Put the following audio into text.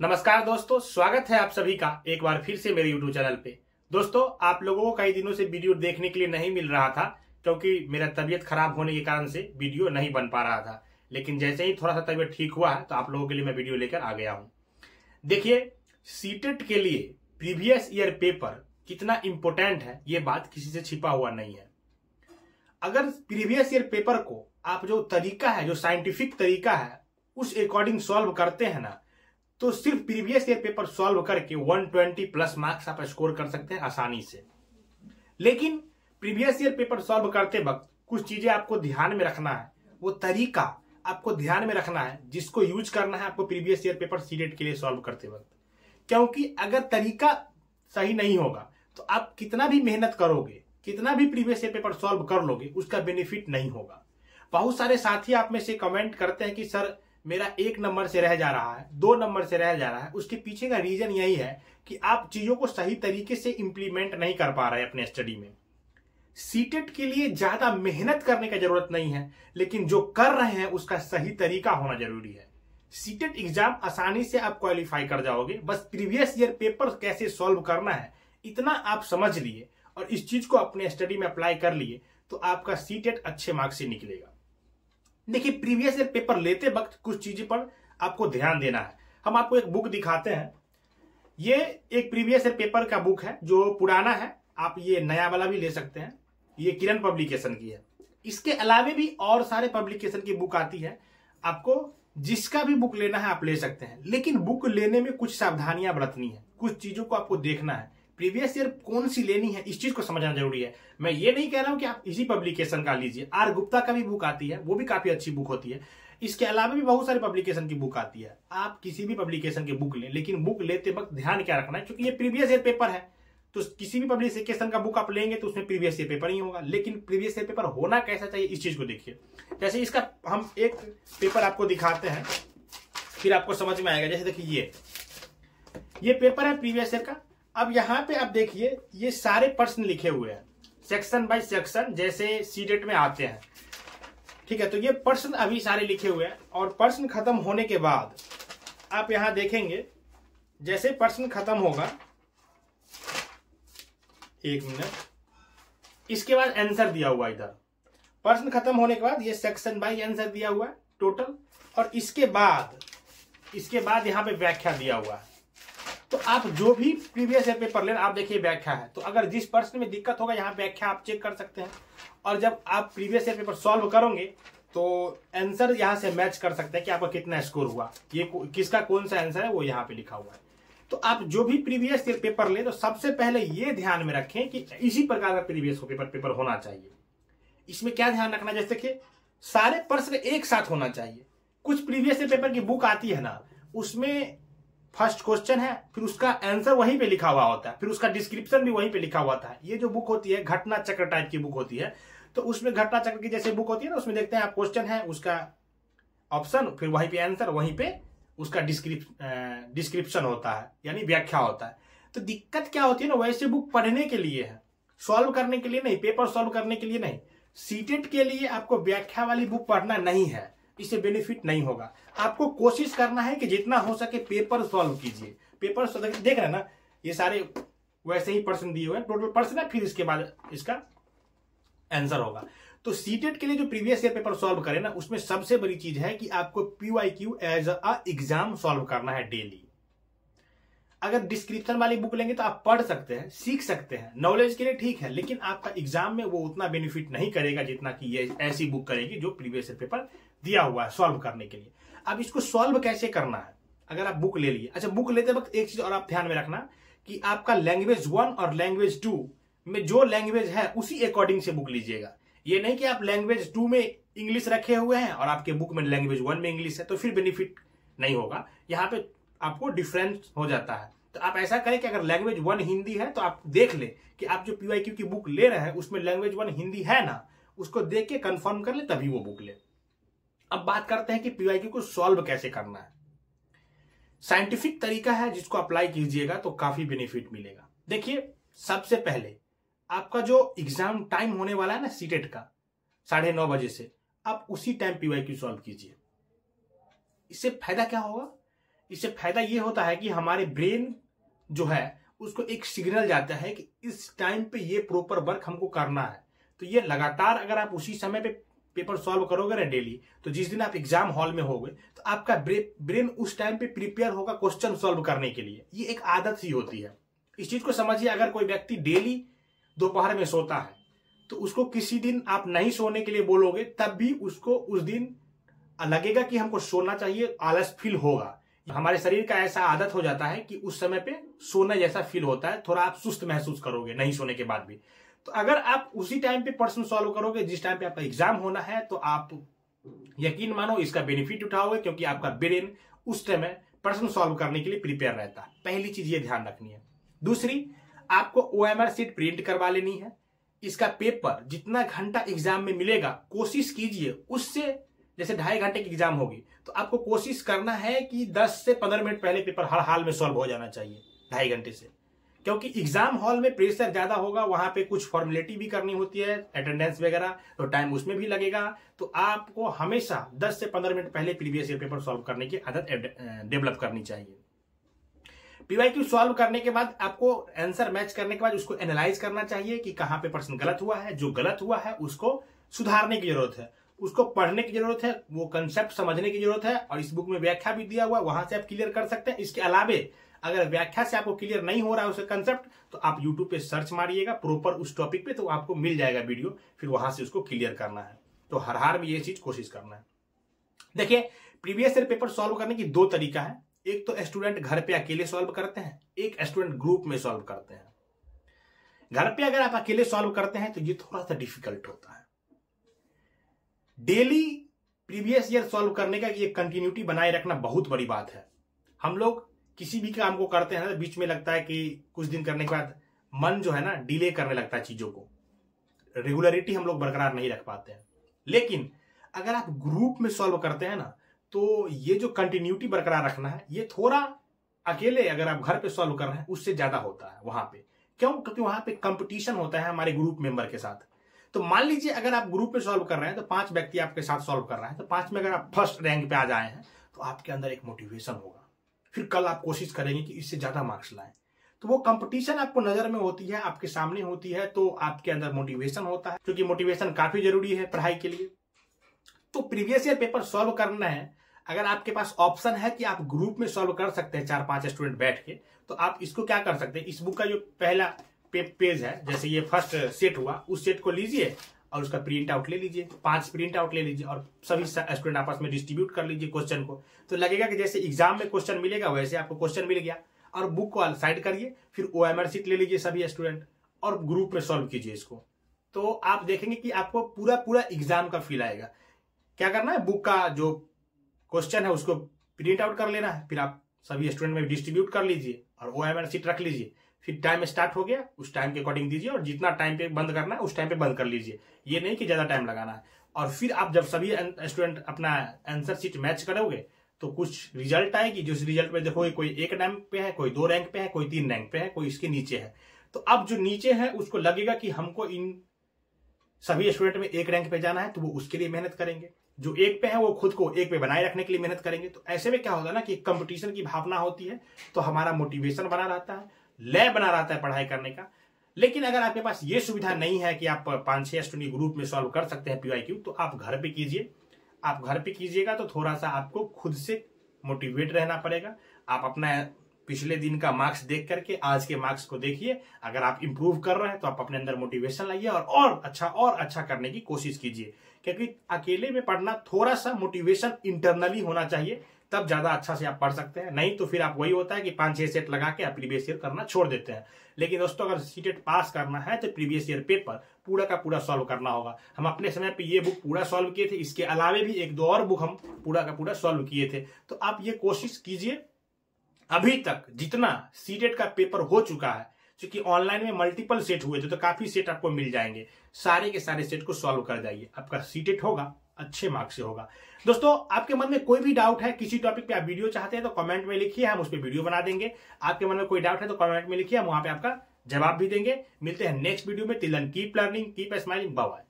नमस्कार दोस्तों, स्वागत है आप सभी का एक बार फिर से मेरे YouTube चैनल पे। दोस्तों, आप लोगों को कई दिनों से वीडियो देखने के लिए नहीं मिल रहा था, क्योंकि मेरा तबीयत खराब होने के कारण से वीडियो नहीं बन पा रहा था। लेकिन जैसे ही थोड़ा सा तबीयत ठीक हुआ है तो आप लोगों के लिए मैं वीडियो लेकर आ गया हूँ। देखिए, सीटेट के लिए प्रीवियस ईयर पेपर कितना इम्पोर्टेंट है, ये बात किसी से छिपा हुआ नहीं है। अगर प्रीवियस ईयर पेपर को आप जो तरीका है, जो साइंटिफिक तरीका है, उस अकॉर्डिंग सॉल्व करते हैं ना तो सिर्फ़ प्रीवियस ईयर पेपर सॉल्व करके 120 प्लस मार्क्स आप स्कोर कर सकते हैं आसानी से। लेकिन प्रीवियस ईयर पेपर सॉल्व करते वक्त कुछ चीज़ें आपको ध्यान में रखना है। वो तरीका आपको ध्यान में रखना है, जिसको यूज़ करना है आपको प्रीवियस ईयर पेपर सीडेट के लिए सॉल्व करते वक्त। क्योंकि अगर तरीका सही नहीं होगा तो आप कितना भी मेहनत करोगे, कितना भी प्रीवियस ईयर पेपर सॉल्व कर लोगे, उसका बेनिफिट नहीं होगा। बहुत सारे साथी आप में से कमेंट करते हैं कि, सर मेरा एक नंबर से रह जा रहा है, दो नंबर से रह जा रहा है, उसके पीछे का रीजन यही है कि आप चीज़ों को सही तरीके से इंप्लीमेंट नहीं कर पा रहे अपने स्टडी में। सीटेट के लिए ज़्यादा मेहनत करने का ज़रूरत नहीं है, लेकिन जो कर रहे हैं उसका सही तरीका होना ज़रूरी है। सीटेट एग्ज़ाम आसानी से आप क्वालिफाई कर जाओगे, बस प्रीवियस ईयर पेपर कैसे सॉल्व करना है, इतना आप समझ लिए और इस चीज़ को अपने स्टडी में अप्लाई कर लिए तो आपका सीटेट अच्छे मार्क्स से निकलेगा। देखिए प्रीवियस ईयर पेपर लेते वक्त कुछ चीज़ें पर आपको ध्यान देना है। हम आपको एक बुक दिखाते हैं। ये एक प्रीवियस ईयर पेपर का बुक है, जो पुराना है। आप ये नया वाला भी ले सकते हैं। ये किरण पब्लिकेशन की है। इसके अलावे भी और सारे पब्लिकेशन की बुक आती है। आपको जिसका भी बुक लेना है, आप ले सकते हैं। लेकिन बुक लेने में कुछ सावधानियाँ बरतनी है। कुछ चीज़ों को आपको देखना है। प्रीवियस ईयर कौन सी लेनी है, इस चीज़ को समझना ज़रूरी है। मैं ये नहीं कह रहा हूँ कि आप इसी पब्लिकेशन का लीजिए। आर गुप्ता का भी बुक आती है, वो भी काफ़ी अच्छी बुक होती है। इसके अलावा भी बहुत सारी पब्लिकेशन की बुक आती है। आप किसी भी पब्लिकेशन की बुक लें, लेकिन बुक लेते वक्त ध्यान क्या रखना है? क्योंकि ये प्रीवियस ईयर पेपर है तो किसी भी पब्लिकेशन का बुक आप लेंगे तो उसमें प्रीवियस ईयर पेपर ही होगा। लेकिन प्रीवियस ईयर पेपर होना कैसा चाहिए, इस चीज़ को देखिए। जैसे इसका हम एक पेपर आपको दिखाते हैं, फिर आपको समझ में आएगा। जैसे देखिए ये। ये पेपर है प्रीवियस ईयर का। अब यहाँ पे आप देखिए, ये सारे प्रश्न लिखे हुए हैं। सेक्शन बाय सेक्शन जैसे सीडेट में आते हैं। ठीक है तो ये प्रश्न अभी सारे लिखे हुए हैं और प्रश्न खत्म होने के बाद आप यहाँ देखेंगे, जैसे प्रश्न खत्म होगा, एक मिनट, इसके बाद आंसर दिया हुआ इधर। प्रश्न खत्म होने के बाद ये सेक्शन बाय आंसर दिया हुआ है टोटल और इसके बाद इसके बाद यहाँ पे व्याख्या दिया हुआ है। तो आप जो भी प्रीवियस ईयर पेपर लेना आप देखिए व्याख्या है। तो अगर जिस प्रश्न में दिक्कत होगा, यहाँ व्याख्या आप चेक कर सकते हैं। और जब आप प्रीवियस ईयर पेपर सॉल्व करोगे तो आंसर यहाँ से मैच कर सकते हैं कि आपका कितना स्कोर हुआ। ये किसका कौन सा आंसर है, वो यहाँ पे लिखा हुआ है। तो आप जो भी प्रीवियस ईयर पेपर ले तो सबसे पहले ये ध्यान में रखें कि इसी प्रकार का प्रीवियस पेपर पेपर होना चाहिए। इसमें क्या ध्यान रखना जैसे कि सारे प्रश्न एक साथ होना चाहिए। कुछ प्रीवियस ईयर पेपर की बुक आती है ना, उसमें फ़र्स्ट क्वेश्चन है, फिर उसका आंसर वहीं पे लिखा हुआ होता है, फिर उसका डिस्क्रिप्शन भी वहीं पे लिखा हुआ होता है। ये जो बुक होती है, घटना चक्र टाइप की बुक होती है तो उसमें घटना चक्र की जैसे बुक होती है ना, उसमें देखते हैं आप क्वेश्चन है, उसका ऑप्शन फिर वहीं पे आंसर वहीं पे उसका डिस्क्रिप डिस्क्रिप्शन होता है, यानी व्याख्या होता है। तो दिक्कत क्या होती है ना, वैसे बुक पढ़ने के लिए है सॉल्व करने के लिए नहीं पेपर सॉल्व करने के लिए नहीं सीटेट के लिए आपको व्याख्या वाली बुक पढ़ना नहीं है। इससे बेनिफिट नहीं होगा। आपको कोशिश करना है कि जितना हो सके पेपर सॉल्व कीजिए। पेपर सॉल्व देख रहे ना, ये सारे वैसे ही प्रश्न दिए हुए हैं। टोटल प्रश्न है, फिर इसके बाद इसका आंसर होगा। तो सीटेट के लिए जो प्रीवियस ईयर पेपर सॉल्व करें ना, उसमें सबसे बड़ी चीज़ है कि आपको P Y Q as a exam solve करना है डेली अगर डिस्क्रिप्शन वाली बुक लेंगे तो आप पढ़ सकते हैं, सीख सकते हैं। नॉलेज के लिए ठीक है, लेकिन आपका एग्ज़ाम में वो उतना बेनिफिट नहीं करेगा जितना कि ये ऐसी बुक करेगी जो प्रीवियस पेपर दिया हुआ है सॉल्व करने के लिए। अब इसको सॉल्व कैसे करना है? अगर आप बुक ले लिए। अच्छा बुक लेते वक्त एक चीज़ और आप ध्यान में रखना कि आपका लैंग्वेज वन और लैंग्वेज टू में जो लैंग्वेज है, उसी अकॉर्डिंग से बुक लीजिएगा। ये नहीं कि आप लैंग्वेज टू में इंग्लिश रखे हुए हैं और आपके बुक में लैंग्वेज वन में इंग्लिश है तो फिर बेनिफिट नहीं होगा। यहाँ पे आपको डिफरेंस हो जाता है। तो आप ऐसा करें कि अगर लैंग्वेज वन हिंदी है तो आप देख ले कि आप जो पीवाईक्यू की बुक ले रहे हैं, उसमें लैंग्वेज वन हिंदी है ना, उसको देख के कंफर्म कर ले, तभी वो बुक ले। अब बात करते हैं कि पीवाईक्यू को सॉल्व कैसे करना है। साइंटिफिक तरीका है जिसको अप्लाई कीजिएगा तो काफ़ी बेनिफिट मिलेगा। देखिए, सबसे पहले आपका जो एग्ज़ाम टाइम होने वाला है ना, सीटेट का, साढ़े नौ बजे से, आप उसी टाइम पीवाईक्यू सॉल्व कीजिए। इससे फ़ायदा क्या होगा? इससे फ़ायदा ये होता है कि हमारे ब्रेन जो है, उसको एक सिग्नल जाता है कि इस टाइम पे ये प्रॉपर वर्क हमको करना है। तो ये लगातार अगर आप उसी समय पे पेपर सॉल्व करोगे ना डेली तो जिस दिन आप एग्ज़ाम हॉल में होगे तो आपका ब्रेन उस टाइम पे प्रिपेयर होगा क्वेश्चन सॉल्व करने के लिए। ये एक आदत सी होती है। इस चीज़ को समझिए, अगर कोई व्यक्ति डेली दोपहर में सोता है तो उसको किसी दिन आप नहीं सोने के लिए बोलोगे, तब भी उसको उस दिन लगेगा कि हमको सोना चाहिए, आलस फील होगा। हमारे शरीर का ऐसा आदत हो जाता है कि उस समय पे सोना जैसा फील होता है, थोड़ा आप सुस्त महसूस करोगे नहीं सोने के बाद भी। तो अगर आप उसी टाइम पे प्रश्न सॉल्व करोगे, जिस टाइम पे आपका एग्ज़ाम होना है तो आप यकीन मानो इसका बेनिफिट उठाओगे, क्योंकि आपका ब्रेन उस टाइम प्रश्न सॉल्व करने के लिए प्रिपेयर रहता है। पहली चीज़ ये ध्यान रखनी है। दूसरी, आपको ओ सीट प्रिंट करवा लेनी है। इसका पेपर जितना घंटा एग्ज़ाम में मिलेगा, कोशिश कीजिए, उससे जैसे ढाई घंटे की एग्ज़ाम होगी तो आपको कोशिश करना है कि 10 से 15 मिनट पहले पेपर हर हाल में सॉल्व हो जाना चाहिए, ढाई घंटे से। क्योंकि एग्ज़ाम हॉल में प्रेशर ज़्यादा होगा, वहाँ पे कुछ फॉर्मेलिटी भी करनी होती है, अटेंडेंस वगैरह तो टाइम उसमें भी लगेगा। तो आपको हमेशा 10 से 15 मिनट पहले प्रीवियस ईयर पेपर सॉल्व करने की आदत डेवलप करनी चाहिए। पीवाईक्यू सॉल्व करने के बाद आपको आंसर मैच करने के बाद उसको एनालाइज करना चाहिए कि कहाँ पे प्रश्न गलत हुआ है, जो गलत हुआ है, उसको सुधारने की ज़रूरत है। उसको पढ़ने की ज़रूरत है, वो कंसेप्ट समझने की ज़रूरत है, और इस बुक में व्याख्या भी दिया हुआ है, वहाँ से आप क्लियर कर सकते हैं। इसके अलावे, अगर व्याख्या से आपको क्लियर नहीं हो रहा है उसका कंसेप्ट तो आप यूट्यूब पे सर्च मारिएगा प्रॉपर उस टॉपिक पे तो आपको मिल जाएगा वीडियो फिर वहाँ से उसको क्लियर करना है। तो हर हार में ये चीज़ कोशिश करना है। देखिए प्रीवियस ईयर पेपर सॉल्व करने की दो तरीका है। एक तो स्टूडेंट घर पे अकेले सॉल्व करते हैं, एक स्टूडेंट ग्रुप में सॉल्व करते हैं। घर पे अगर आप अकेले सॉल्व करते हैं तो ये थोड़ा सा डिफ़िकल्ट होता है। डेली प्रीवियस ईयर सॉल्व करने का ये कंटिन्यूटी बनाए रखना बहुत बड़ी बात है। हम लोग किसी भी काम को करते हैं, बीच में लगता है कि कुछ दिन करने के बाद मन जो है ना डिले करने लगता है चीज़ों को। रेगुलरिटी हम लोग बरकरार नहीं रख पाते हैं। लेकिन अगर आप ग्रुप में सॉल्व करते हैं ना तो ये जो कंटिन्यूटी बरकरार रखना है, ये थोड़ा अकेले अगर आप घर पे सॉल्व कर रहे हैं, उससे ज़्यादा होता है वहाँ पे। क्यों? क्योंकि वहाँ पे कंपटीशन होता है हमारे ग्रुप मेंबर के साथ। तो मान लीजिए अगर आप ग्रुप में सॉल्व कर रहे हैं तो पाँच व्यक्ति आपके साथ सॉल्व कर रहे हैं तो पाँच में अगर आप फ़र्स्ट रैंक पे आ जाए हैं तो आपके अंदर एक मोटिवेशन होगा। फिर कल आप कोशिश करेंगे कि इससे ज़्यादा मार्क्स लाएँ। तो वो कंपटीशन आपको नज़र में होती है, आपके सामने होती है तो आपके अंदर मोटिवेशन होता है, क्योंकि मोटिवेशन काफ़ी ज़रूरी है पढ़ाई के लिए। तो प्रीवियस ईयर पेपर सॉल्व करना है। अगर आपके पास ऑप्शन है कि आप ग्रुप में सॉल्व कर सकते हैं, चार पाँच स्टूडेंट बैठ के तो आप इसको क्या कर सकते हैं? इस बुक का जो पहला पे, पेज है। जैसे ये फ़र्स्ट सेट हुआ उस सेट को लीजिए और उसका प्रिंट आउट ले लीजिए। पाँच प्रिंट आउट ले लीजिए और सभी स्टूडेंट आपस में डिस्ट्रीब्यूट कर लीजिए क्वेश्चन को। तो लगेगा कि जैसे एग्ज़ाम में क्वेश्चन मिलेगा वैसे आपको क्वेश्चन मिल गया। और बुक को साइड करिए फिर ओ एम सीट ले लीजिए सभी स्टूडेंट और ग्रुप में सॉल्व कीजिए इसको। तो आप देखेंगे कि आपको पूरा पूरा एग्ज़ाम का फील आएगा। क्या करना है? बुक का जो क्वेश्चन है उसको प्रिंट आउट कर लेना है। फिर आप सभी स्टूडेंट में डिस्ट्रीब्यूट कर लीजिए और ओ एम सीट रख लीजिए। फिर टाइम स्टार्ट हो गया, उस टाइम के अकॉर्डिंग दीजिए और जितना टाइम पे बंद करना है, उस टाइम पे बंद कर लीजिए। ये नहीं कि ज़्यादा टाइम लगाना है। और फिर आप जब सभी स्टूडेंट अपना आंसर सीट मैच करोगे तो कुछ रिज़ल्ट आएगी, जिस रिज़ल्ट में देखोगे कोई एक रैंक पे है, कोई दो रैंक पे है, कोई तीन रैंक पे है, कोई इसके नीचे है। तो अब जो नीचे है, उसको लगेगा कि हमको इन सभी स्टूडेंट में एक रैंक पे जाना है तो वो उसके लिए मेहनत करेंगे। जो एक पे है, वो खुद को एक पे बनाए रखने के लिए मेहनत करेंगे। तो ऐसे में क्या होगा ना कि कंपटीशन की भावना होती है तो हमारा मोटिवेशन बना रहता है। लय बना रहता है पढ़ाई करने का। लेकिन अगर आपके पास ये सुविधा नहीं है कि आप पाँच छह स्टूडेंट ग्रुप में सॉल्व कर सकते हैं पीवाईक्यू तो आप घर पे कीजिए। आप घर पे कीजिएगा तो थोड़ा सा आपको खुद से मोटिवेट रहना पड़ेगा। आप अपना पिछले दिन का मार्क्स देख करके आज के मार्क्स को देखिए। अगर आप इंप्रूव कर रहे हैं तो आप अपने अंदर मोटिवेशन लाइए और और अच्छा और अच्छा करने की कोशिश कीजिए। क्योंकि अकेले में पढ़ना थोड़ा सा मोटिवेशन इंटरनली होना चाहिए। तब ज़्यादा अच्छा से आप पढ़ सकते हैं। नहीं तो फिर आप वही होता है कि पाँच छह सेट लगा के आप प्रीवियस ईयर करना छोड़ देते हैं। लेकिन दोस्तों, अगर सीटेट पास करना है तो प्रीवियस ईयर पेपर पूरा का पूरा सॉल्व करना होगा। हम अपने समय पे ये बुक पूरा सॉल्व किए थे, इसके अलावे भी एक दो और बुक हम पूरा का पूरा सॉल्व किए थे। तो आप ये कोशिश कीजिए, अभी तक जितना सीटेट का पेपर हो चुका है, क्योंकि ऑनलाइन में मल्टीपल सेट हुए थे तो काफ़ी सेट आपको मिल जाएँगे। सारे के सारे सेट को सॉल्व कर जाइए। आपका सीटेट होगा। अच्छे मार्क्स से होगा। दोस्तों, आपके मन में कोई भी डाउट है किसी टॉपिक पे आप वीडियो चाहते हैं तो कमेंट में लिखिए, हम उस पर वीडियो बना देंगे। आपके मन में कोई डाउट है तो कमेंट में लिखिए, हम वहाँ पे आपका जवाब भी देंगे। मिलते हैं नेक्स्ट वीडियो में। Till then keep learning keep smiling bye